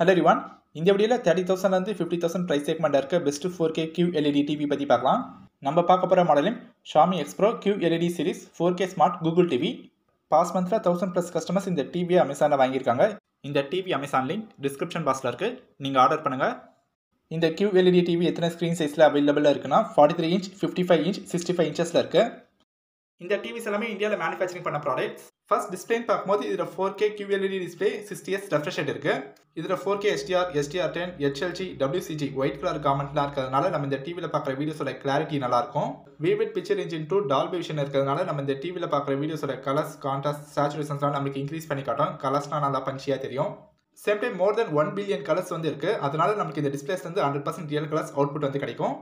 Hello ரிவான் இந்த வீடியோவில் thirty தௌசண்ட்லேருந்து ஃபிஃப்டி தௌசண்ட் ப்ரைஸ் செக்மெண்ட் இருக்க best four K Q LED TV பற்றி பார்க்கலாம். நம்ம பார்க்க போகிற மாடலும் Xiaomi X Pro Q LED series four K smart Google TV past மந்த்தில் தௌசண்ட் ப்ளஸ் கஸ்டமர்ஸ் இந்த டிவியை அமேசானில் வாங்கியிருக்காங்க. இந்த டிவி அமேசான் லிங்க் டிஸ்கிரிப்ஷன் பாக்ஸில் இருக்குது நீங்கள் ஆர்டர் பண்ணுங்கள் இந்த கியூ எல்இடி டிவி எத்தனை ஸ்க்ரீன் சைஸில் அவைலபிளாக இருக்குன்னா forty three inch fifty five inch sixty five இன்ச்சஸில் இருக்குது இந்த டிவிஸ் எல்லாமே இந்தியாவில் மேனுஃபேக்சரிங் பண்ண ப்ராடக்ட்ஸ் ஃபர்ஸ்ட் டிஸ்பிளேன்னு பார்க்கும்போது இதில் four K QLED display sixty S refresh rate இருக்கு. இதில் four K SDR SDR ten HLG WCG wide colour காமெண்ட்லாம் இருக்கிறதுனால நம்ம இந்த டிவியில் பார்க்குற வீடியோஸோட கிளாரிட்டி நல்லா இருக்கும் vivid picture engine two Dolby Vision இருக்கிறதுனால நம்ம இந்த டிவியில் பார்க்குற வீடியோஸோட கலர்ஸ் கான்ட்ராஸ்ட் சேச்சுரேஷன்ஸ்லாம் நமக்கு இன்க்ரீஸ் பண்ணி காட்டும். கலர்ஸ்லாம் நல்லா பஞ்சியாக தெரியும். Same time more than one billion colours வந்து இருக்கு. அதனால நமக்கு இந்த டிஸ்பிளேஸ் வந்து hundred percent real colours output வந்து கிடைக்கும்.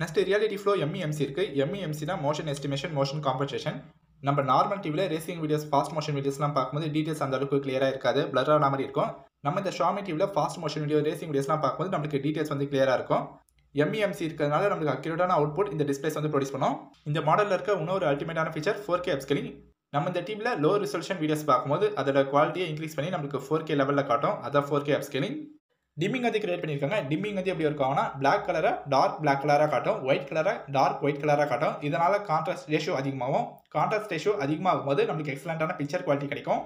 நெக்ஸ்ட் ரியாலிட்டி ஃப்ளோ எம்இஎம்சி இருக்கு. எம்இஎம்சினா மோஷன் எஸ்டிமேஷன் மோஷன் காம்பன்சேஷன் நம்ம நார்மல் டிவியில் ரேசிங் வீடியோஸ் ஃபாஸ்ட் மோஷன் வீடியோஸ்லாம் பார்க்கும்போது டீட்டெயில்ஸ் அந்த அளவுக்கு கிளியராக இருக்காது பிளர் மாதிரி இருக்கும். நம்ம இந்த ஷாமி டிவியில் ஃபாஸ்ட் மோஷன் வீடியோ ரேசிங் வீடியோஸ்லாம் பார்க்கும்போது நமக்கு டீட்டெயில்ஸ் வந்து கிளியராக இருக்கும். எம்இஎம்சி இருக்கிறதுனால நமக்கு அக்யூரேட்டான அவுட்புட் இந்த டிஸ்பிளேஸ் வந்து ப்ரொடியூஸ் பண்ணும். இந்த மாடலில் இருக்க இன்னொரு அல்டிமேட்டான ஃபீச்சர் ஃபோர் கே அப்ஸ்கிலிங் நம்ம இந்த டிவியில் லோ ரிசல்யூஷன் வீடியோஸ் பார்க்கும்போது அதோட குவாலிட்டியை இன்க்ரீஸ் பண்ணி நமக்கு ஃபோர் கே லெவலில் காட்டும். அதான் ஃபோர் கே அப்ஸ்கிலிங் டிம்மிங் வந்து கிரியேட் பண்ணியிருக்காங்க. டிம்மிங் வந்து எப்படி இருக்கும்னா பிளாக் கலரை டார்க் பிளாக் கலராக காட்டும் ஒயிட் கலரை டார்க் ஒயிட் கலராக காட்டும். இதனால் கான்ட்ராஸ்ட் ரேஷியோ அதிகமாகும். கான்ட்ராஸ்ட் ரேஷியோ அதிகமாகும் போது நம்மளுக்கு எக்ஸலண்ட்டான பிக்சர் குவாலிட்டி கிடைக்கும்.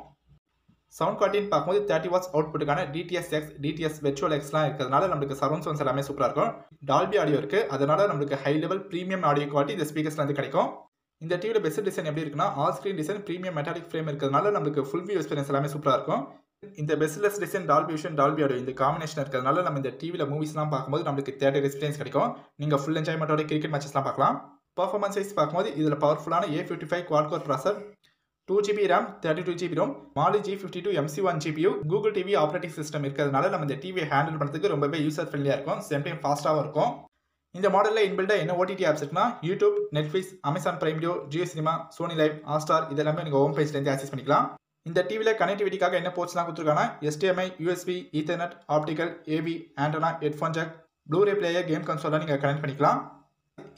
சவுண்ட் குவாலிட்டின்னு பார்க்கும்போது தேர்ட்டி வாட்ஸ் அவுட்புட்டுக்கான டிடிஎஸ் எக்ஸ் டிடிஎஸ் வெர்ச்சுவல் எக்ஸ்லாம் இருக்கிறதுனால நம்மளுக்கு சரௌண்ட் சவுண்ட்ஸ் எல்லாமே சூப்பராக இருக்கும். டால்பி ஆடியோ இருக்குது அதனால நம்மளுக்கு high level premium audio quality இந்த ஸ்பீக்கர்ஸ்ல வந்து கிடைக்கும். இந்த டிவியில் பெஸ்ட் டிசைன் எப்படி இருக்குன்னா all screen design premium metallic frame இருக்கிறதுனால நம்மளுக்கு ஃபுல் வியூ எக்ஸ்பீரியன்ஸ் எல்லாமே சூப்பராக இருக்கும். இந்த bezelless design Dolby Vision Dolby audio இந்த காம்பினேஷன் இருக்கிறதுனால நம்ம இந்த டிவியில் மூவிஸ்லாம் பார்க்கும்போது நம்மளுக்கு தேட்டர் எக்ஸ்பீரியன்ஸ் கிடைக்கும். நீங்கள் ஃபுல் என்ஜாய்மெண்ட்டோட கிரிக்கெட் மேட்சஸ்லாம் பார்க்கலாம். பர்ஃபார்மன்ஸ் வைஸ் பார்க்கும்போது இதில் பவர்ஃபுல்லான A fifty five quad core processor two GB RAM thirty two GB ROM Mali G fifty two MC one GPU Google TV operating system இருக்கிறதுனால நம்ம இந்த டிவியை ஹேண்டில் பண்ணுறதுக்கு ரொம்பவே யூசர் ஃப்ரெண்ட்லியாக இருக்கும். சேம் டைம் ஃபாஸ்ட்டாகவும் இருக்கும். இந்த மாடலில் இன்பில்டாக என்ன ஓடிடி ஆப்ஸ் இருக்குன்னா YouTube Netflix Amazon Prime Video Jio Cinema Sony LIV Hotstar இதெல்லாமே நீங்கள் ஹோம் பேஜ்லேருந்து ஆக்சஸ் பண்ணிக்கலாம். இந்த டிவியில் கனெக்டிவிட்டிக்காக என்ன போர்ட்ஸ்லாம் கொடுத்துருக்காங்கன்னா HDMI USB ethernet optical AV antenna headphone jack Blu-ray player game கன்சோலாக நீங்கள் கனெக்ட் பண்ணிக்கலாம்.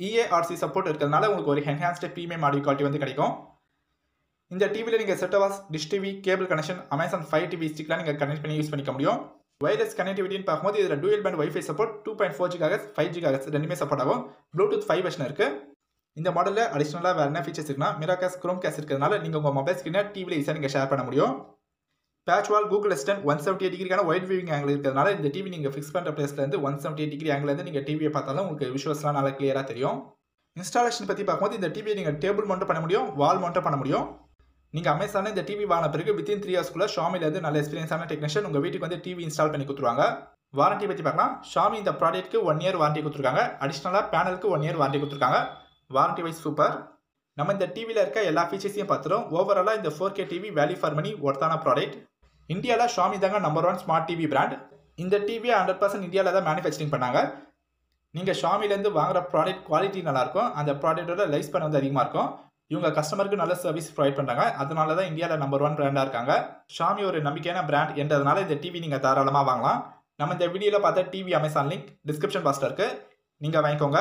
இஏஆர்சி சப்போர்ட் இருக்கிறதுனால உங்களுக்கு ஒரு என்ஹான்ஸ்டு ப்ரீமியம் ஆடியோ குவாலிட்டி வந்து கிடைக்கும். இந்த டிவியில் நீங்கள் set top box dish TV cable connection Amazon Fire TV ஸ்டிக்லாம் நீங்கள் கனெக்ட் பண்ணி யூஸ் பண்ணிக்க முடியும். வயர்லெஸ் கனெக்டிவிட்டின்னு பார்க்கும்போது இதில் dual band wifi support two point four gigahertz five gigahertz ரெண்டுமே சப்போர்ட் ஆகும். ப்ளூடூத் ஃபைவ் வெர்ஷன் இருக்குது இந்த மாடலில் அடிஷ்னலாக வேறு என்ன ஃபீச்சர்ஸ் இருக்குன்னா மிராகாஸ் குரோம் கேஸ் இருக்கிறதுனால நீங்கள் உங்கள் மொபைல் ஸ்க்ரீனை டிவியில் ஈஸியாக நீங்கள் ஷேர் பண்ண முடியும். PatchWall Google Assistant one seventy டிகிரிக்கான wide viewing angle இருக்கிறதுனால இந்த டிவி நீங்கள் ஃபிக்ஸ் பண்ணுற பிளேஸ்லேருந்து ஒன் செவன்ட்டி டிகிரி ஆங்கிலேருந்து நீங்கள் டிவியை பார்த்தாலும் உங்களுக்கு விஷுவல்ஸ்லாம் நல்லா கிளியராக தெரியும். இன்ஸ்டாலேஷன் பற்றி பார்க்கும்போது இந்த டிவியை நீங்கள் டேபிள் மவுண்ட் பண்ண முடியும் வால் மவுண்ட் பண்ண முடியும். நீங்கள் அமேசானில் இந்த டிவி வாங்கின பிறகு வித்தின் த்ரீ ஹவர்ஸ்க்குள்ளே ஷாமிலேருந்து நல்ல எக்ஸ்பீரியன்ஸான டெக்னீஷியன் உங்கள் வீட்டுக்கு வந்து டிவி இன்ஸ்டால் பண்ணி கொடுத்துருவாங்க. வாரண்ட்டி பற்றி பார்க்கலாம். ஷாமி இந்த ப்ராடக்ட்டுக்கு ஒன் இயர் வாரண்ட்டி கொடுத்துருக்காங்க. அடிஷ்னலாக பேனலுக்கு ஒன் இயர் வாரண்ட்டி கொடுத்துருக்காங்க. வாரண்டி வைஸ் சூப்பர் நம்ம இந்த டிவியில் இருக்க எல்லா ஃபீச்சர்ஸையும் பார்த்துரும். ஓவராலாக இந்த four K TV value for money ஒர்த்தான ப்ராடக்ட் இந்தியாவில் ஷாமி தாங்க number one smart TV brand இந்த டிவியை ஹண்ட்ரட் பர்சன்ட் இந்தியாவில் தான் மேனுஃபேக்சரிங் பண்ணாங்க. நீங்கள் ஷாமிலேருந்து வாங்குற ப்ராடக்ட் குவாலிட்டி நல்லாயிருக்கும் அந்த ப்ராடக்ட்டோட லைஃப் ஸ்பேன் வந்து அதிகமாக இருக்கும். இவங்க கஸ்டமருக்கு நல்ல சர்வீஸ் ப்ரொவைட் பண்ணுறாங்க அதனால தான் இந்தியாவில் நம்பர் ஒன் பிராண்டாக இருக்காங்க. ஷாமி ஒரு நம்பிக்கையான பிராண்ட் என்றதுனால இந்த டிவி நீங்கள் தாராளமாக வாங்கலாம். நம்ம இந்த வீடியோவில் பார்த்தா டிவி அமேசான் லிங்க் டிஸ்கிரிப்ஷன் பாக்ஸில் இருக்குது நீங்கள் வாங்கிக்கோங்க.